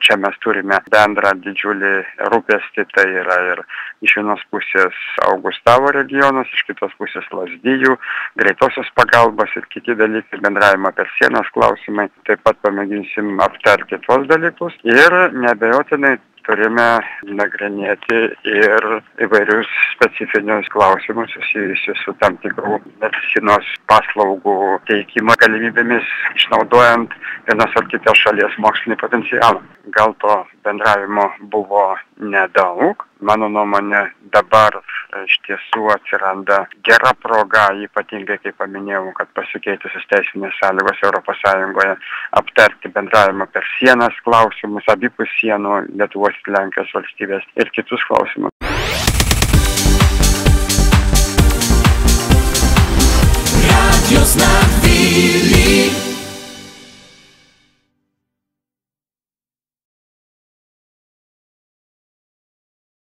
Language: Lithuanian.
čia mes turime bendrą didžiulį rūpestį tai yra ir iš vienos pusės augustavo regionas iš kitos pusės lazdijų greitosios pagalbos ir kiti dalykai bendravimo per sienas klausimai. Taip pat pamėginsim aptarti tuos dalykus ir neabejotinai turime nagrinėti ir įvairius specifinius klausimus susijusius su tam tikrų medicinos paslaugų teikimo galimybėmis išnaudojant vienos ar kitos šalies mokslinį potencialą. Gal to bendravimo buvo nedaug. Mano nuomone dabar iš tiesų atsiranda gera proga ypatingai kaip paminėjau kad pasikeitusios teisinės sąlygos europos sąjungoje aptarti bendravimo per sienas klausimus abipus sienų lietuvos ir lenkijos valstybės ir kitus klausimus